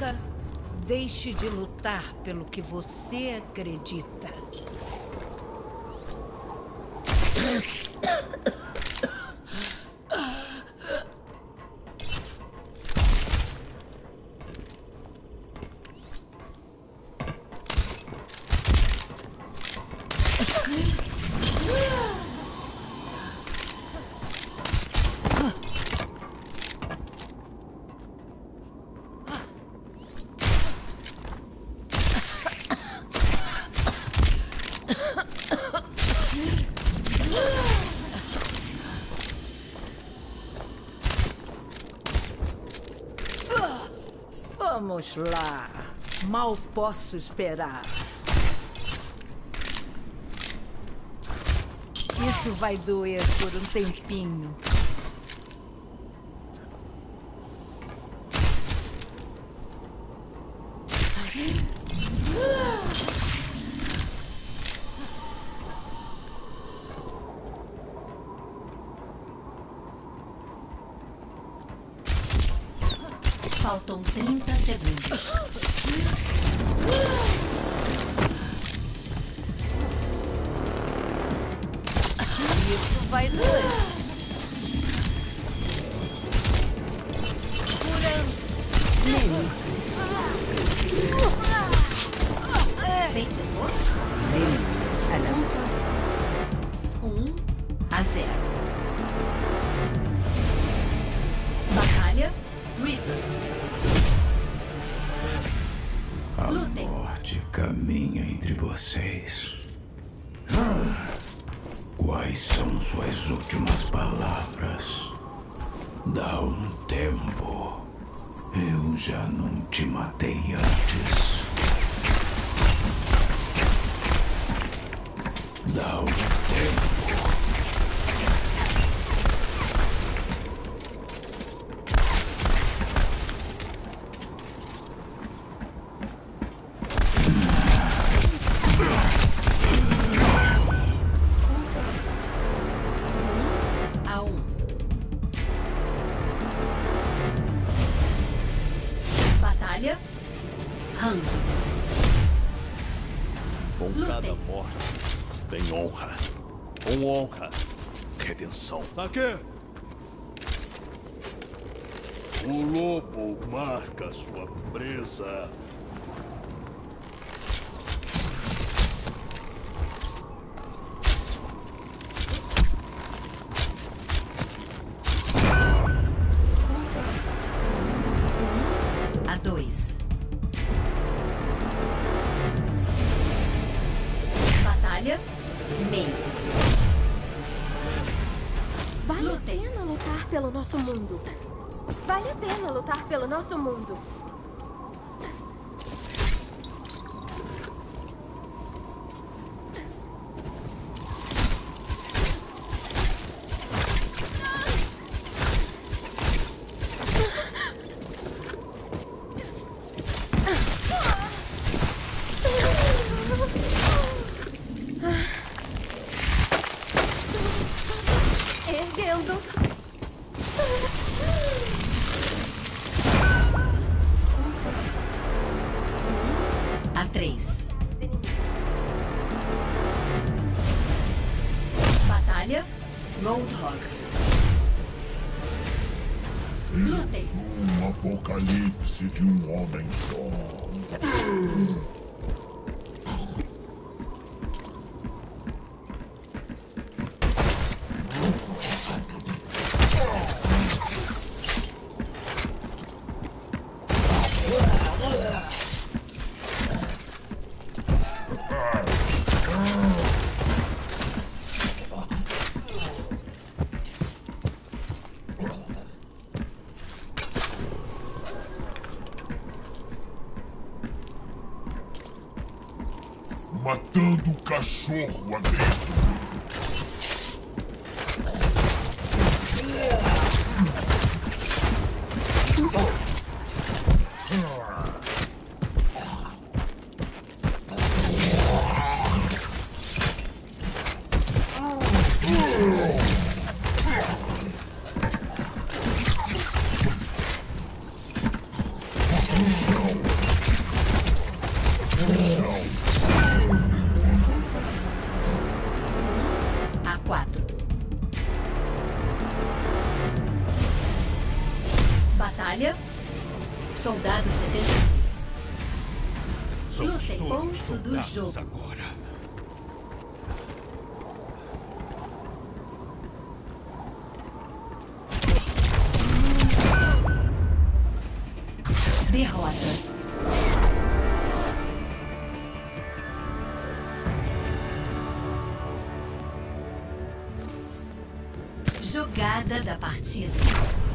Nunca deixe de lutar pelo que você acredita. Vamos lá. Mal posso esperar. Isso vai doer por um tempinho. Faltam 30 segundos. Isso vai doer. A Lutem. morte caminha entre vocês. Ah, Quais são suas últimas palavras? Dá um tempo. Eu já não te matei antes. Dá um tempo. Com Lutem. cada morte vem honra. Com honra, redenção. Aqui! O lobo marca sua presa. Vale a pena lutar pelo nosso mundo. Vale a pena lutar pelo nosso mundo. 3. Batalha Roadhog. Lutem. Um apocalipse de um homem só. Matando o cachorro a. Soldado 76. Somos Lutem. Ponto do jogo. agora. Derrota. Jogada da partida.